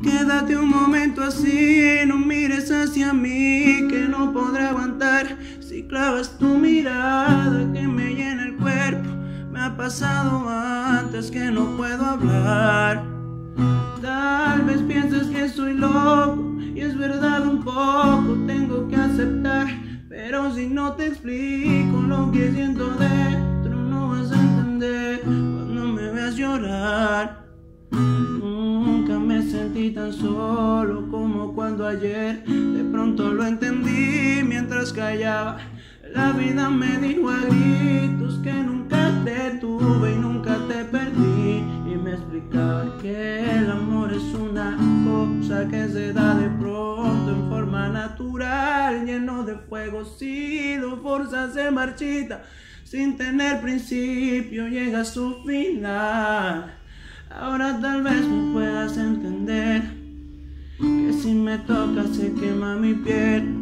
Quédate un momento así, no mires hacia mí, que no podré aguantar si clavas tu mirada que me llena el cuerpo. Me ha pasado antes que no puedo hablar. Tal vez pienses que soy loco y es verdad un poco, tengo que aceptar. Pero si no te explico lo que siento dentro, no vas a tan solo como cuando ayer de pronto lo entendí mientras callaba. La vida me dijo a que nunca te tuve y nunca te perdí. Y me explicaba que el amor es una cosa que se da de pronto en forma natural, lleno de fuego. Si lo forzas se marchita, sin tener principio llega a su final. Ahora tal vez me puedas entender si me tocas se quema mi piel.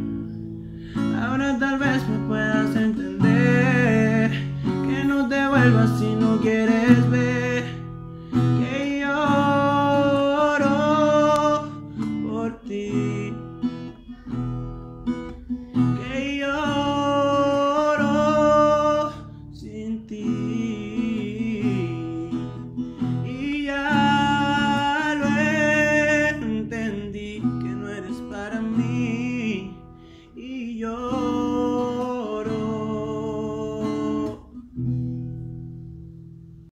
Ahora tal vez me puedas entender que no te vuelvas si no quieres ver. your